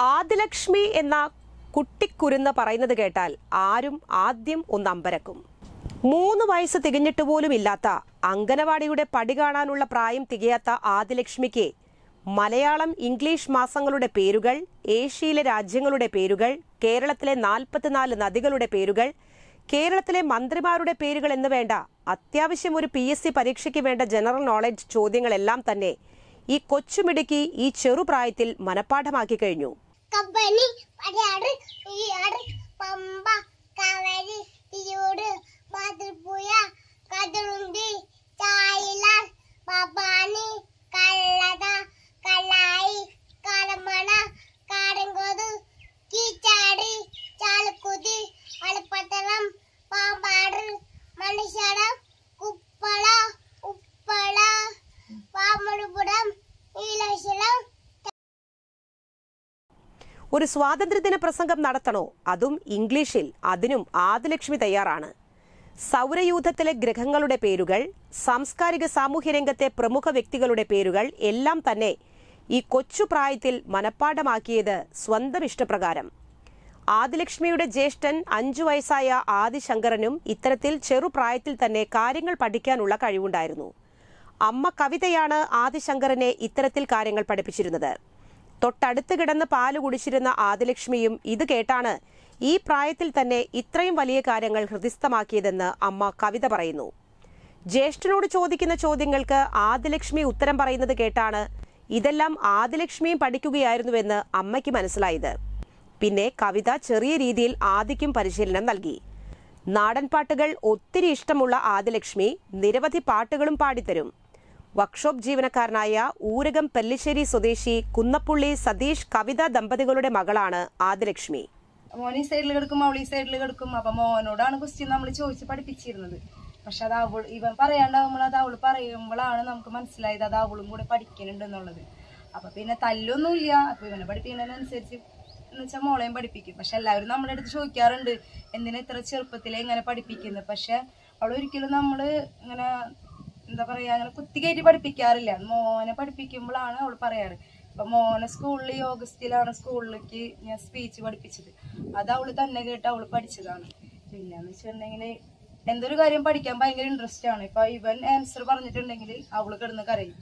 ആദിലക്ഷ്മി എന്ന കുട്ടിക്കുരുന്ന് പറയുന്നത് കേട്ടാൽ ആരും ആദ്യം ഒന്ന് അമ്പരക്കും. മൂന്ന് വയസ്സ് തികഞ്ഞിട്ട് പോലും ഇല്ലാത്ത അങ്കനവാടിയുടെ പടി കാണാനുള്ള പ്രായം തികയാത്ത ആദിലക്ഷ്മിക്ക് മലയാളം ഇംഗ്ലീഷ് മാസങ്ങളുടെ പേരുകൾ ഏഷ്യയിലെ രാജ്യങ്ങളുടെ പേരുകൾ കേരളത്തിലെ നാൽപ്പത്തിനാല് നദികളുടെ പേരുകൾ കേരളത്തിലെ മന്ത്രിമാരുടെ പേരുകൾ എന്ന് വേണ്ട അത്യാവശ്യം ഒരു പി എസ് സി പരീക്ഷയ്ക്ക് വേണ്ട ജനറൽ നോളജ് ചോദ്യങ്ങളെല്ലാം തന്നെ ഈ കൊച്ചുമിടുക്കി ഈ ചെറുപ്രായത്തിൽ മനഃപ്പാഠമാക്കി കഴിഞ്ഞു. கம்பெனி படையாடு பம்பா ഒരു സ്വാതന്ത്ര്യദിന പ്രസംഗം നടത്തണോ? അതും ഇംഗ്ലീഷിൽ. അതിനും ആദിലക്ഷ്മി തയ്യാറാണ്. സൗരയൂഥത്തിലെ ഗ്രഹങ്ങളുടെ പേരുകൾ സാംസ്കാരിക സാമൂഹ്യ രംഗത്തെ പ്രമുഖ വ്യക്തികളുടെ പേരുകൾ എല്ലാം തന്നെ ഈ കൊച്ചു പ്രായത്തിൽ മനഃപ്പാഠമാക്കിയത് സ്വന്തം ഇഷ്ടപ്രകാരം. ആദിലക്ഷ്മിയുടെ ജ്യേഷ്ഠൻ അഞ്ചു വയസ്സായ ആദിശങ്കരനും ഇത്തരത്തിൽ ചെറുപ്രായത്തിൽ തന്നെ കാര്യങ്ങൾ പഠിക്കാനുള്ള കഴിവുണ്ടായിരുന്നു. അമ്മ കവിതയാണ് ആദിശങ്കരനെ ഇത്തരത്തിൽ കാര്യങ്ങൾ പഠിപ്പിച്ചിരുന്നത്. തൊട്ടടുത്ത് കിടന്ന് പാൽ കുടിച്ചിരുന്ന ആദിലക്ഷ്മിയും ഇത് കേട്ടാണ് ഈ പ്രായത്തിൽ തന്നെ ഇത്രയും വലിയ കാര്യങ്ങൾ ഹൃദിസ്ഥമാക്കിയതെന്ന് അമ്മ കവിത പറയുന്നു. ജ്യേഷ്ഠനോട് ചോദിക്കുന്ന ചോദ്യങ്ങൾക്ക് ആദിലക്ഷ്മി ഉത്തരം പറയുന്നത് കേട്ടാണ് ഇതെല്ലാം ആദിലക്ഷ്മിയും പഠിക്കുകയായിരുന്നുവെന്ന് അമ്മയ്ക്ക് മനസ്സിലായത്. പിന്നെ കവിത ചെറിയ രീതിയിൽ ആദിക്കും പരിശീലനം നൽകി. നാടൻ പാട്ടുകൾ ഒത്തിരി ഇഷ്ടമുള്ള ആദിലക്ഷ്മി നിരവധി പാട്ടുകളും പാടിത്തരും. വർക്ക്ഷോപ്പ് ജീവനക്കാരനായ ഊരകം പെല്ലിശ്ശേരി സ്വദേശി കുന്നപ്പുള്ളി സതീഷ് കവിത ദമ്പതികളുടെ മകളാണ് ആദിലക്ഷ്മി. മോൻ ഈ സൈഡിൽ കിടക്കും അവൾ ഈ സൈഡിൽ കിടക്കും. അപ്പൊ മോനോടാണ് ക്വസ്റ്റ്യൻ നമ്മൾ ചോദിച്ച് പഠിപ്പിച്ചിരുന്നത്. പക്ഷെ അത് അവൾ ഇവൻ പറയാണ്ടാവുമ്പോൾ അത് അവൾ പറയുമ്പോഴാണ് നമുക്ക് മനസ്സിലായത് അത് അവളും കൂടെ പഠിക്കുന്നുണ്ട് എന്നുള്ളത്. അപ്പൊ പിന്നെ തല്ലൊന്നുമില്ല. അപ്പൊ ഇവനെ പഠിപ്പിക്കുന്നതിനനുസരിച്ച് എന്ന് വെച്ചാൽ മോളെയും പഠിപ്പിക്കും. പക്ഷെ എല്ലാവരും നമ്മുടെ അടുത്ത് ചോദിക്കാറുണ്ട് എന്തിനാ ഇത്ര ചെറുപ്പത്തിലെ ഇങ്ങനെ പഠിപ്പിക്കുന്നത് പക്ഷെ അവളൊരിക്കലും നമ്മൾ ഇങ്ങനെ എന്താ പറയാ അങ്ങനെ കുത്തിക്കയറ്റി പഠിപ്പിക്കാറില്ല. മോനെ പഠിപ്പിക്കുമ്പോഴാണ് അവൾ പറയാറ്. ഇപ്പൊ മോനെ സ്കൂളിൽ ഓഗസ്റ്റിലാണ് സ്കൂളിലേക്ക് ഞാൻ സ്പീച്ച് പഠിപ്പിച്ചത്. അത് അവൾ തന്നെ കേട്ട് അവൾ പഠിച്ചതാണ്. പിന്നെന്ന് വെച്ചിട്ടുണ്ടെങ്കിൽ എന്തൊരു കാര്യം പഠിക്കാൻ ഭയങ്കര ഇൻട്രസ്റ്റ് ആണ്. ഇപ്പൊ ഇവൻ ആൻസർ പറഞ്ഞിട്ടുണ്ടെങ്കിൽ അവൾ കിടന്ന് കരയും.